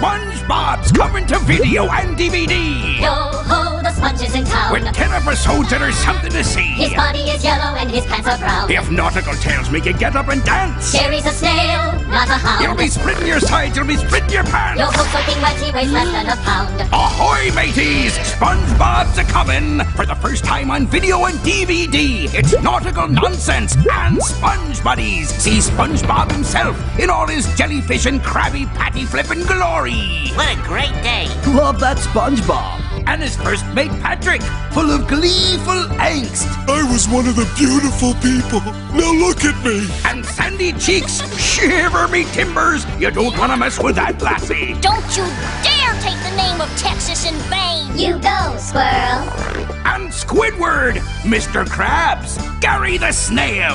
SpongeBob's coming to video and DVD. Yo ho, the sponge is in town. With 10 episodes and there's something to see. His body is yellow and his pants are brown. If nautical tales make you get up and dance. Jerry's a snail, be splitting your sides, you'll be splitting your pants. Yo ho, soaking wet, he weighs less than a pound. Ahoy, mateys! SpongeBob's a coming for the first time on video and DVD. It's nautical nonsense and Sponge Buddies. See SpongeBob himself in all his jellyfish and Krabby Patty flippin' glory. What a great day. Love that SpongeBob. And his first mate Patrick, full of gleeful angst. I was one of the beautiful people. Now look at me. And Sandy Cheeks, shiver me timbers. You don't want to mess with that lassie. Don't you dare take the name of Texas in vain! You go, squirrel. And Squidward, Mr. Krabs, Gary the Snail.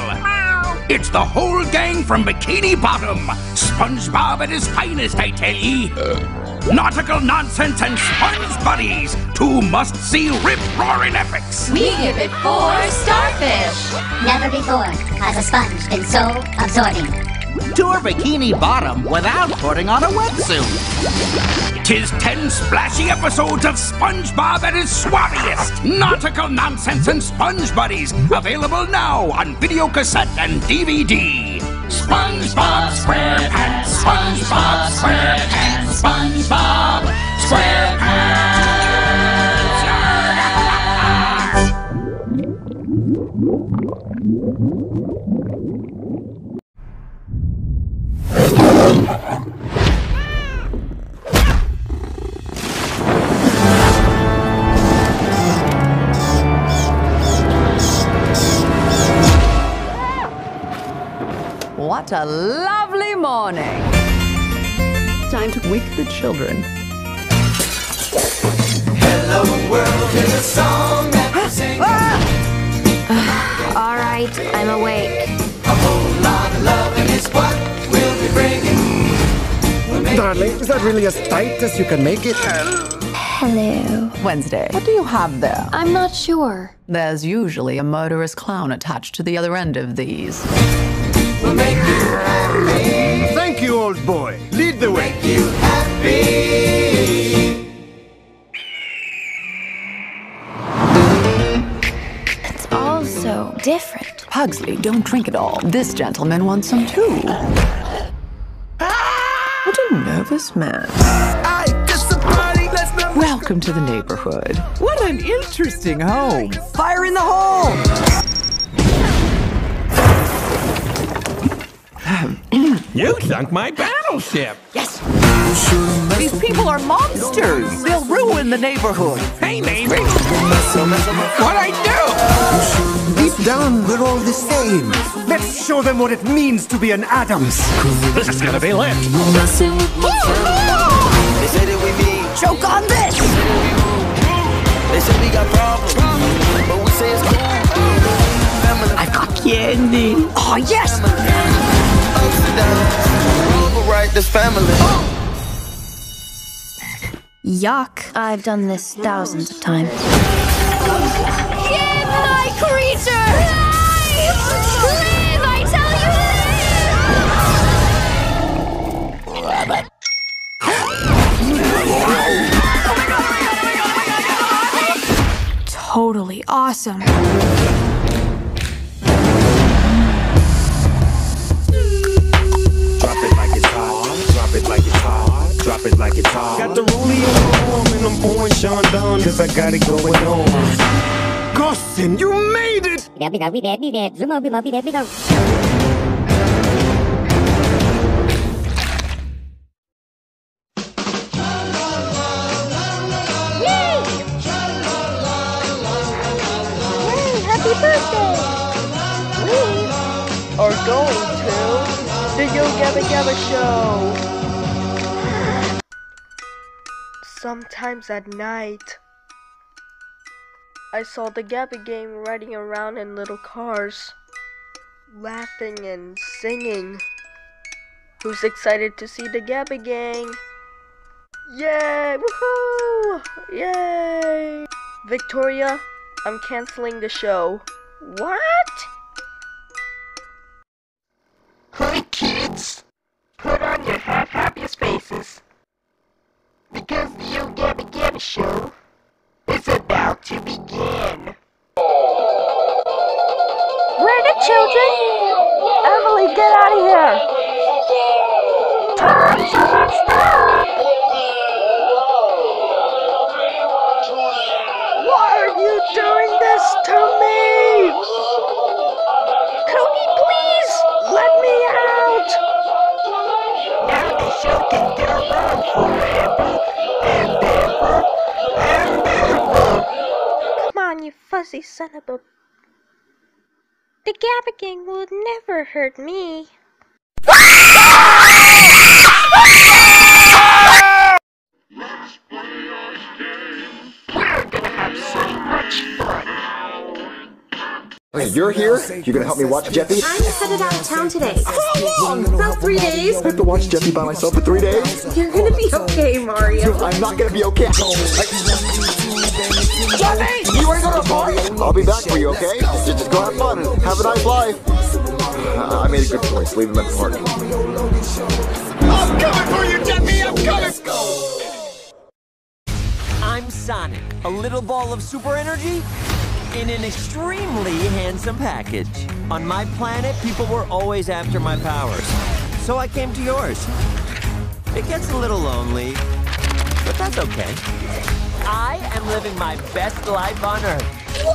It's the whole gang from Bikini Bottom. SpongeBob at his finest, I tell ye. Uh, Nautical nonsense and sponge buddies. Two must-see rip-roaring epics. We give it four starfish. Never before has a sponge been so absorbing. Tour Bikini Bottom without putting on a wetsuit. Tis ten splashy episodes of SpongeBob at his swabbiest. Nautical nonsense and sponge buddies. Available now on video cassette and DVD. SpongeBob SquarePants, SpongeBob SquarePants, SpongeBob SquarePants. What a lovely morning! Time to wake the children. Ah! Ah, all right, I'm awake. Darling, is that really as tight as you can make it? Hello. Wednesday. What do you have there? I'm not sure. There's usually a murderous clown attached to the other end of these. Thank you, old boy. Different. Pugsley, don't drink it all. This gentleman wants some too. What a nervous man. Welcome to the neighborhood. What an interesting home. Fire in the hole! You sunk my battleship. Yes! These people are monsters. They'll ruin the neighborhood. Hey, neighbor. What'd I do? Deep down, we're all the same. Let's show them what it means to be an Addams. This is gonna be lit. Choke on this! They say we got problems, but we say it's cool. I've got candy. Oh, yes! Ups and downs, overwrite this family. Yuck. I've done this thousands of times. Give awesome. Drop it like it's hot. Drop it like it's hot. Drop it like it's hot. Got the rollie on my arm and I'm pouring Sean down cause I got it going on. Gossin, you made it! We are going to the Yo Gabba Gabba Show. Sometimes at night, I saw the Gabba gang riding around in little cars, laughing and singing. Who's excited to see the Gabba gang? Yay! Woohoo! Yay! Victoria, I'm canceling the show. What? Hi, kids. Put on your half happiest faces. because the Yo Gabba Gabba show is about to begin. Where are the children? Now the show can go on forever and ever and ever. Come on, you fuzzy son of a. The Gabba Gang would never hurt me. We're gonna have so much fun. Okay, you're here. You're gonna help me watch Jeffy. I'm headed out of town today. How long? About three days. I have to watch Jeffy by myself for three days. You're gonna be okay, Mario. I'm not gonna be okay. Jeffy! You ain't gonna party? I'll be back for you, okay? Just, just go have fun. Have a nice life. Uh, I made a good choice. Leave him at the party. I'm coming for you, Jeffy! I'm coming! I'm Sonic, a little ball of super energy in an extremely handsome package. On my planet, people were always after my powers, so I came to yours. It gets a little lonely, but that's okay. I am living my best life on Earth.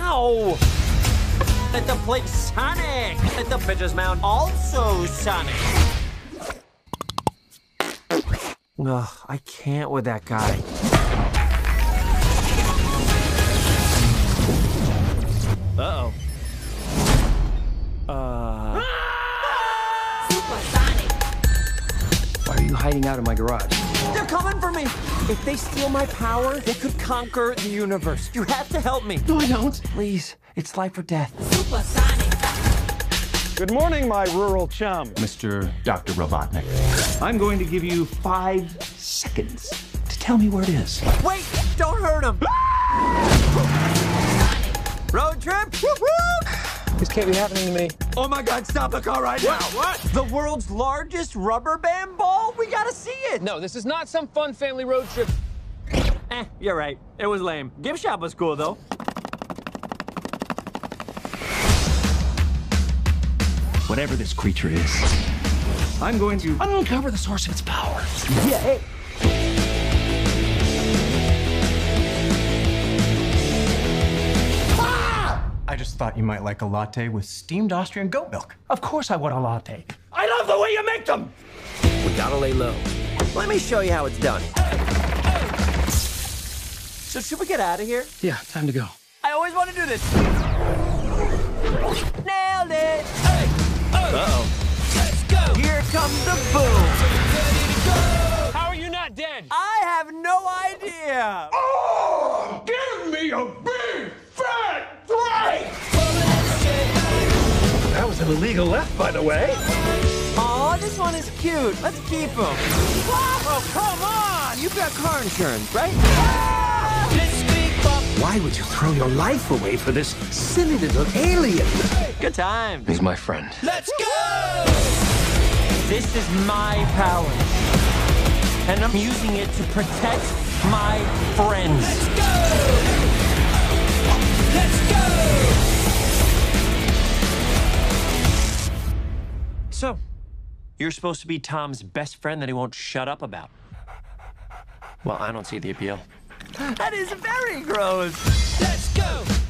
Ow! Let the plate Sonic! Let the bitches mount also Sonic! Ugh, I can't with that guy. Uh-oh. Uh... Why are you hiding out in my garage? They're coming for me! If they steal my power, they could conquer the universe. You have to help me. No, I don't. Please, it's life or death. Good morning, my rural chum. Mr. Dr. Robotnik. I'm going to give you five seconds to tell me where it is. Wait! Don't hurt him! Road trip? This can't be happening to me. Oh my god, stop the car right now! What? The world's largest rubber band ball? We gotta see it! No, this is not some fun family road trip. Eh, you're right. It was lame. Gift shop was cool though. Whatever this creature is, I'm going to uncover the source of its power. Yeah, hey. Just thought you might like a latte with steamed Austrian goat milk. Of course I want a latte. I love the way you make them! We gotta lay low. Let me show you how it's done. So should we get out of here? Yeah, time to go. I always want to do this. Nailed it! Uh-oh. Let's go! Here comes the boom! That was an illegal left, by the way. Aw, this one is cute. Let's keep him. Oh, come on! You've got car insurance, right? Why would you throw your life away for this silly little alien? Good time. He's my friend. Let's go! This is my power. And I'm using it to protect my friends. Let's go! You're supposed to be Tom's best friend that he won't shut up about. Well, I don't see the appeal. That is very gross. Let's go!